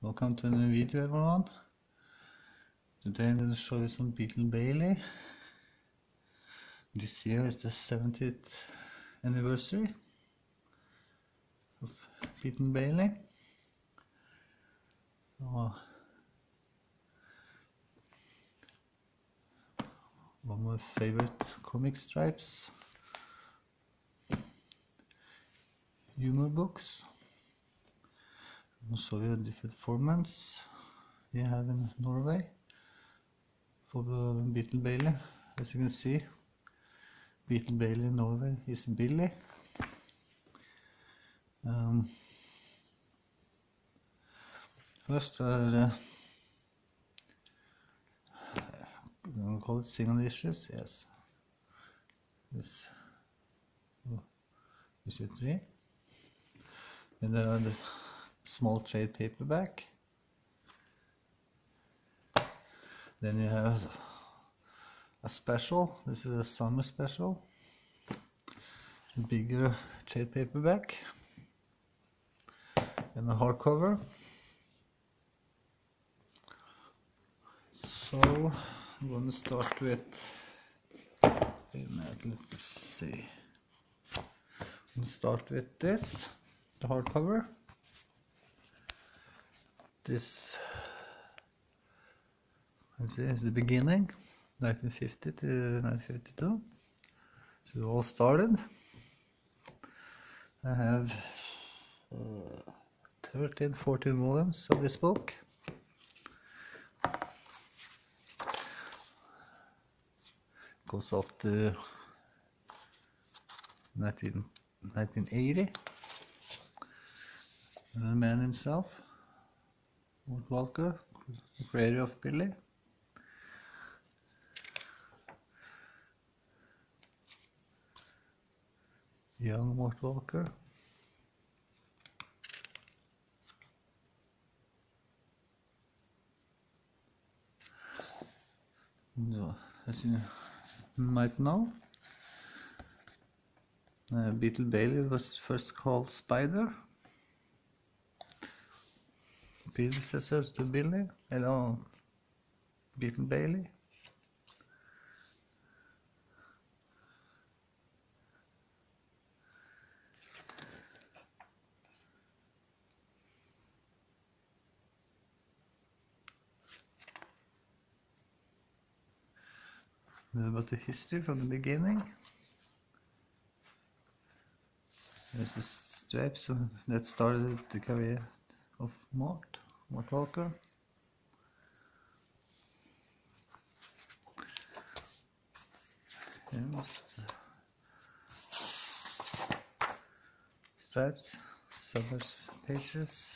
Welcome to a new video everyone. Today I'm going to show you some Beetle Bailey. This year is the 70th anniversary of Beetle Bailey. Oh, one of my favorite comic strips. Humor books. I'll have different formats we have in Norway for the Beetle Bailey. As you can see, Beetle Bailey in Norway is Billy. Um, first, uh, I'm call it single issues, yes. This oh, issue 3. And there are the small trade paperback. Then you have a special. This is a summer special. Bigger trade paperback. And a hardcover. So I'm going to start with. A minute, let's see. Start with this, the hardcover this is the beginning 1950 to 1952 so it all started. I have uh, 13 14 volumes of this book. Goes up to 19, 1980 and the man himself Mort Walker, the of Billy. Young Mort Walker. No, as you might know, uh, Beetle Bailey was first called Spider predecessor to Billy, eller Bill Bailey. about the history from the beginning. There's the stripes that started the career of Mort. Mort Walker. And stripes, sellers pages.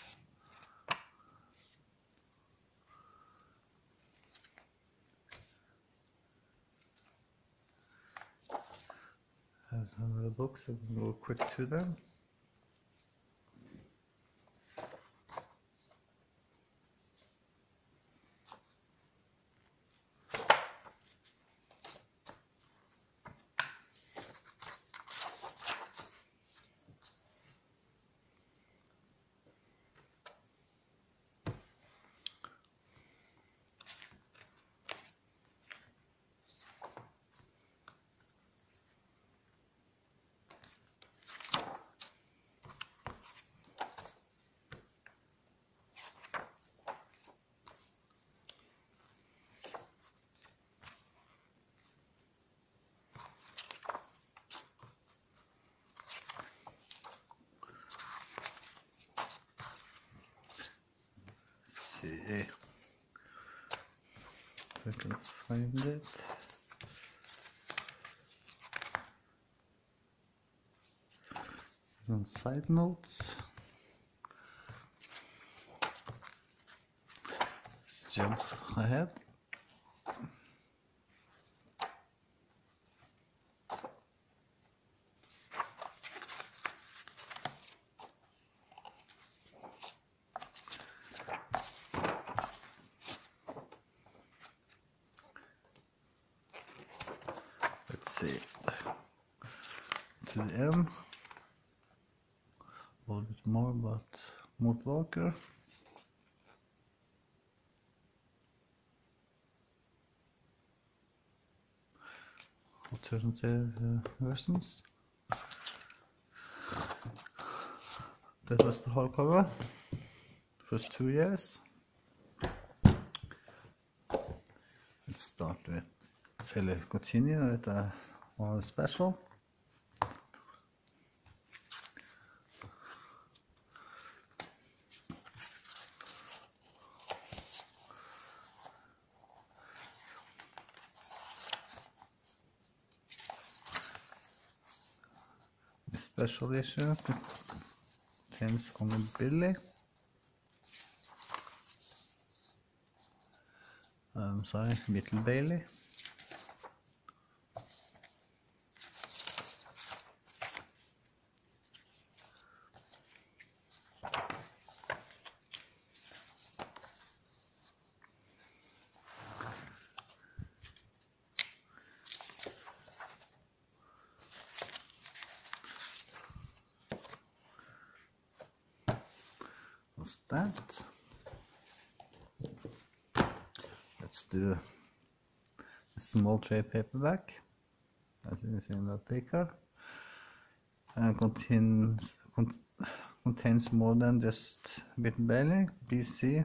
Have some of the books, I will go quick to them. If I can find it. On side notes. Let's jump ahead. to the end. A little bit more about Mort Walker. Alternative uh, versions. That was the hardcover. First two years. Let's start with Tele Continue with a special. Special issue contains only Billy. I'm sorry, Little Bailey. What's that? Let's do a small trade paperback, as you see in that picture, and contains con contains more than just Beetle Bailey, BC,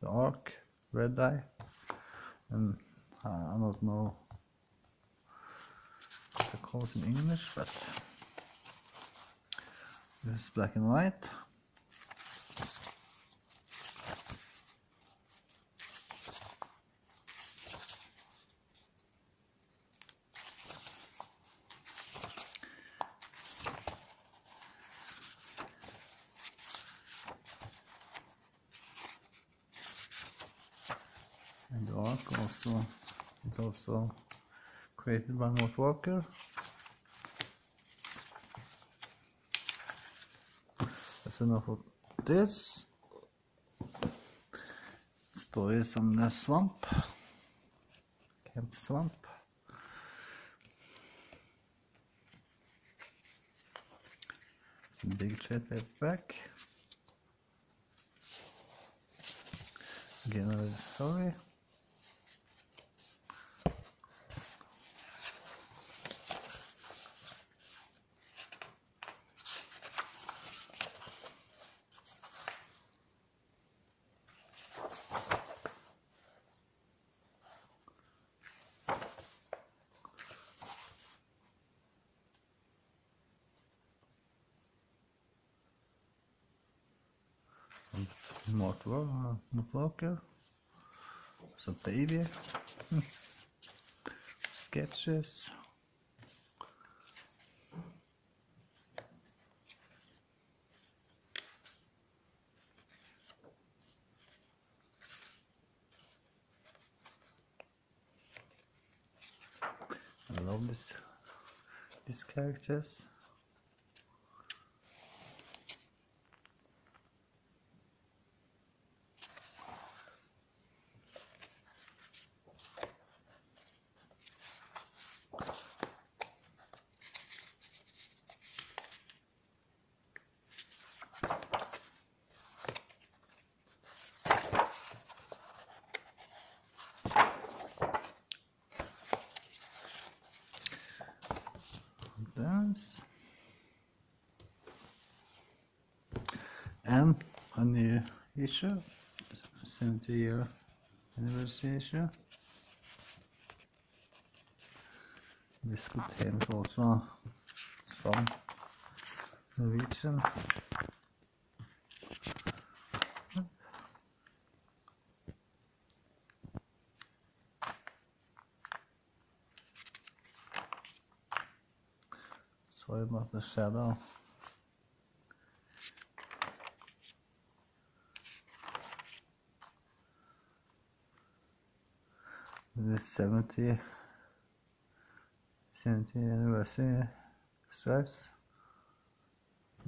the Ark, Red Eye, and uh, I don't know what the calls in English, but this is black and white. And the arc also is also created by Mort Walker. That's enough of this. Stories on the swamp. Camp Swamp. Some big trade paperback. Again, story. Mort Walker. Some baby. Sketches. I love this these characters. Dance. And a new issue, 70 year anniversary issue. This contains also some Norwegian Sorry about the shadow. The 70 70 anniversary stripes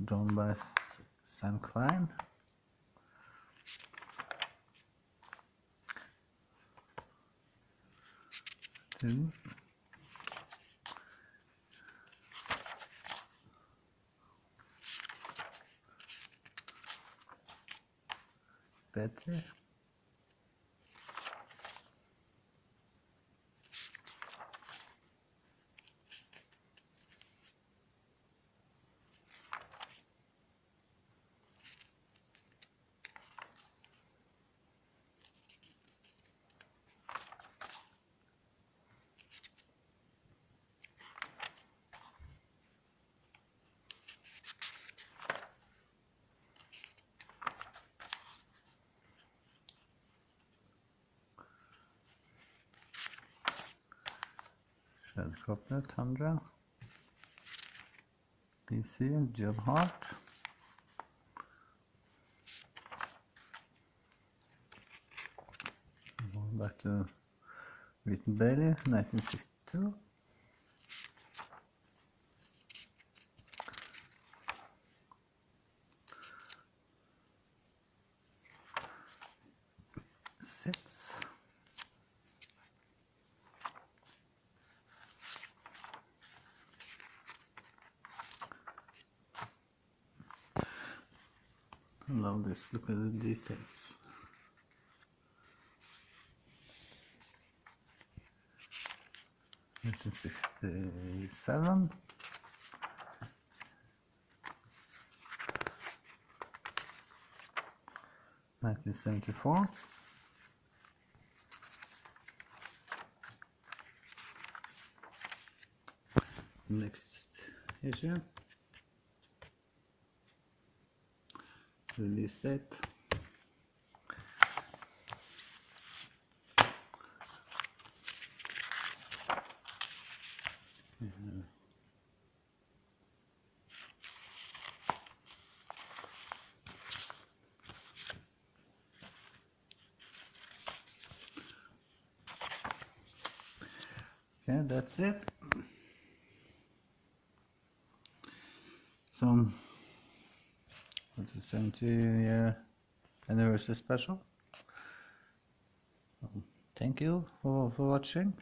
drawn by Sam Klein. Two. Better. Helicopter Tundra. PC Hart. Going back to Wheaton Bailey, 1962. Sits. I love this, look at the details. Nineteen sixty-seven. Nineteen seventy-four. Next issue. Release that Mhm. Okay, that's it. So, it's a 70 year anniversary special. Thank you for, for watching.